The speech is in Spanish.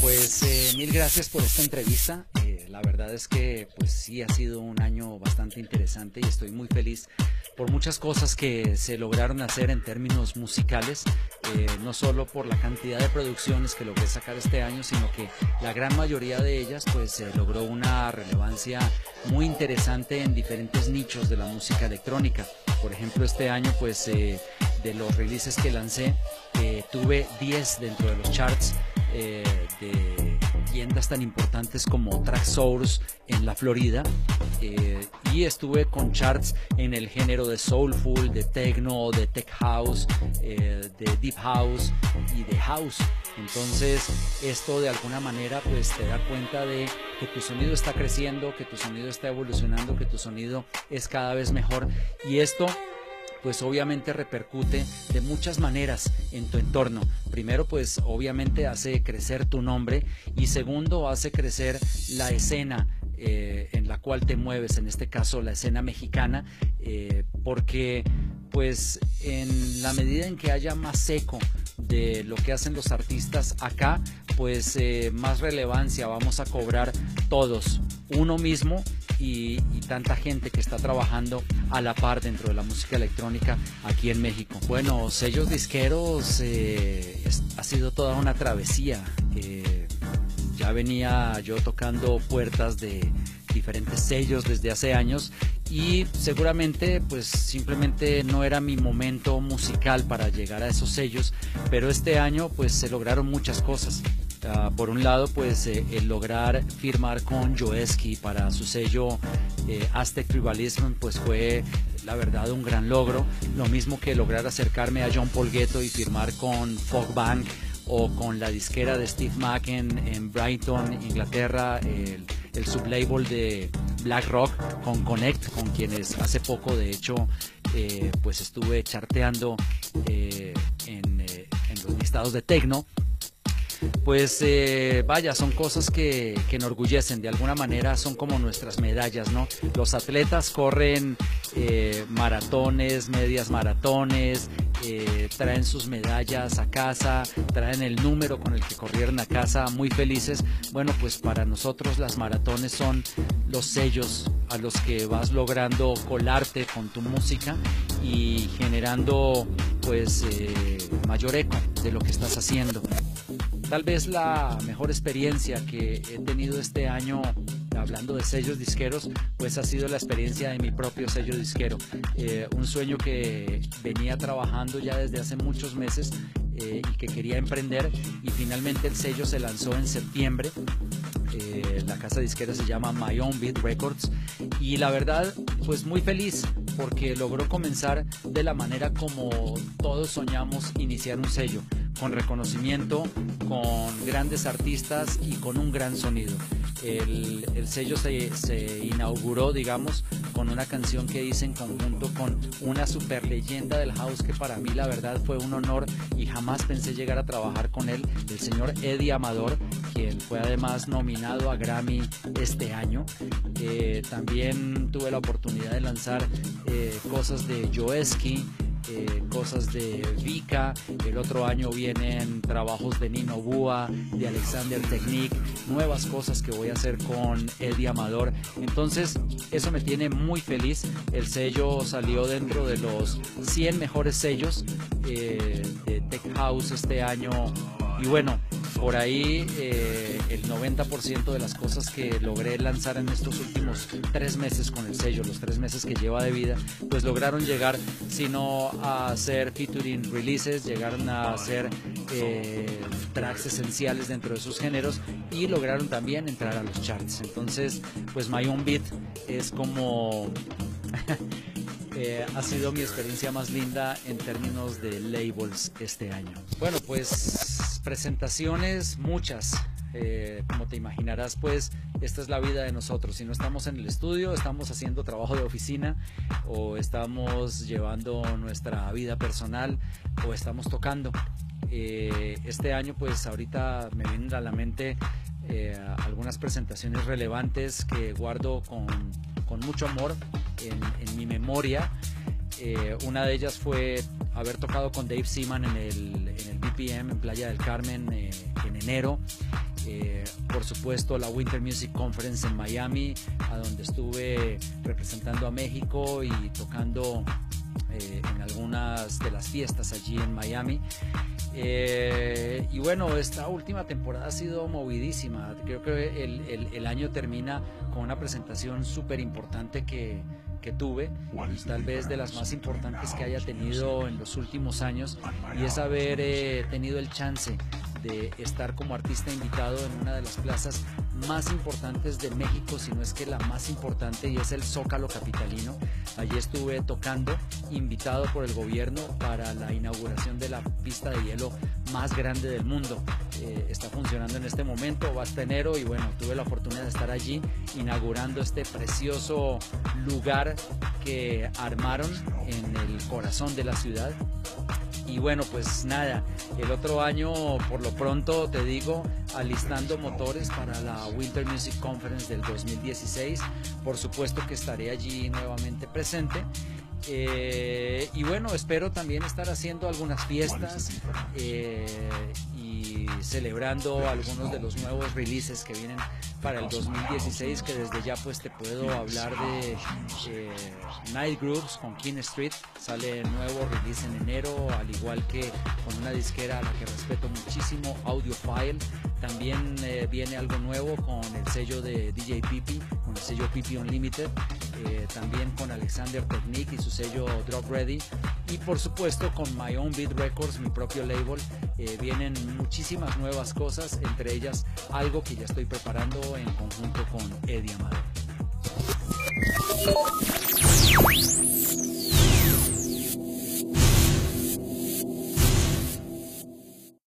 Pues eh, mil gracias por esta entrevista. Eh, la verdad es que pues sí ha sido un año bastante interesante y estoy muy feliz por muchas cosas que se lograron hacer en términos musicales, eh, no solo por la cantidad de producciones que logré sacar este año, sino que la gran mayoría de ellas pues logró una relevancia muy interesante en diferentes nichos de la música electrónica. Por ejemplo, este año pues de los releases que lancé tuve 10 dentro de los charts eh, de tiendas tan importantes como Tracksource en la Florida eh, y estuve con charts en el género de soulful, de techno, de tech house, eh, de deep house y de house. Entonces esto de alguna manera pues te da cuenta de que tu sonido está creciendo, que tu sonido está evolucionando, que tu sonido es cada vez mejor y esto pues obviamente repercute de muchas maneras en tu entorno. Primero, pues obviamente hace crecer tu nombre y segundo, hace crecer la escena eh, en la cual te mueves, en este caso la escena mexicana, eh, porque pues en la medida en que haya más eco de lo que hacen los artistas acá, pues eh, más relevancia vamos a cobrar todos, uno mismo y, tanta gente que está trabajando a la par dentro de la música electrónica aquí en México. Bueno, sellos disqueros eh, ha sido toda una travesía. Eh, ya venía yo tocando puertas de diferentes sellos desde hace años y seguramente pues simplemente no era mi momento musical para llegar a esos sellos, pero este año pues se lograron muchas cosas. Ah, por un lado, pues eh, el lograr firmar con Joeski para su sello eh, Aztec Tribalism, pues fue la verdad un gran logro. Lo mismo que lograr acercarme a John Paul Ghetto y firmar con Fog Bank o con la disquera de Steve Mack en, Brighton, Inglaterra, el, el sublabel de Black Rock con Connect, con quienes hace poco de hecho eh, pues estuve charteando en, en los listados de techno pues eh, vaya, son cosas que, enorgullecen, de alguna manera son como nuestras medallas, ¿no? Los atletas corren eh, maratones, medias maratones, eh, traen sus medallas a casa, traen el número con el que corrieron a casa, muy felices. Bueno, pues para nosotros las maratones son los sellos a los que vas logrando colarte con tu música y generando pues mayor eco de lo que estás haciendo. Tal vez la mejor experiencia que he tenido este año hablando de sellos disqueros, pues ha sido la experiencia de mi propio sello disquero. Eh, un sueño que venía trabajando ya desde hace muchos meses eh, y que quería emprender y finalmente el sello se lanzó en septiembre. Eh, la casa disquera se llama My Own Beat Records y la verdad pues muy feliz porque logró comenzar de la manera como todos soñamos iniciar un sello con reconocimiento, con grandes artistas y con un gran sonido. El, sello se, inauguró, digamos, con una canción que hice en conjunto con una super leyenda del house que para mí la verdad fue un honor y jamás pensé llegar a trabajar con él, el señor Eddie Amador, quien fue además nominado a Grammy este año. Eh, también tuve la oportunidad de lanzar eh, cosas de Joeski, eh, cosas de Vika, el otro año vienen trabajos de Nino Bua, de Alexander Technique, nuevas cosas que voy a hacer con Eddie Amador. Entonces, eso me tiene muy feliz. El sello salió dentro de los 100 mejores sellos eh, de Tech House este año. Y bueno, por ahí eh, el 90% de las cosas que logré lanzar en estos últimos tres meses con el sello, los tres meses que lleva de vida, pues lograron llegar, sino a hacer featuring releases, llegaron a hacer eh, tracks esenciales dentro de sus géneros y lograron también entrar a los charts. Entonces, pues My Own Beat es como... Eh, ha sido mi experiencia más linda en términos de labels este año. Bueno, pues presentaciones, muchas. Eh, como te imaginarás, pues esta es la vida de nosotros. Si no estamos en el estudio, estamos haciendo trabajo de oficina o estamos llevando nuestra vida personal o estamos tocando. Eh, este año, pues ahorita me vienen a la mente eh, algunas presentaciones relevantes que guardo con con mucho amor en, mi memoria. Eh, una de ellas fue haber tocado con Dave Seaman en el, en el BPM en Playa del Carmen eh, en enero. Eh, por supuesto la Winter Music Conference en Miami, a donde estuve representando a México y tocando en algunas de las fiestas allí en Miami. y bueno, esta última temporada ha sido movidísima. Creo que el, el año termina con una presentación súper importante que, que tuve, y tal vez de las más importantes que haya tenido en los últimos años, y es haber eh, tenido el chance de estar como artista invitado en una de las plazas más importantes de México, si no es que la más importante, y es el Zócalo Capitalino. Allí estuve tocando, invitado por el gobierno para la inauguración de la pista de hielo más grande del mundo. Eh, está funcionando en este momento, va hasta enero, y bueno, tuve la oportunidad de estar allí inaugurando este precioso lugar que armaron en el corazón de la ciudad y bueno, pues nada, el otro año por lo pronto te digo, alistando motores para la Winter Music Conference del 2016. Por supuesto que estaré allí nuevamente presente. Eh, y bueno, espero también estar haciendo algunas fiestas eh, y celebrando algunos de los nuevos releases que vienen para el 2016 que desde ya pues te puedo hablar de eh, Night Groups con King Street. Sale nuevo release en enero al igual que con una disquera a la que respeto muchísimo Audiophile. También eh, viene algo nuevo con el sello de DJ Pipi con el sello Pipi Unlimited eh, también con Alexander Technique y su sello Drop Ready y por supuesto con My Own Beat Records, mi propio label, eh, vienen muchísimas nuevas cosas, entre ellas algo que ya estoy preparando en conjunto con Eddie Amado.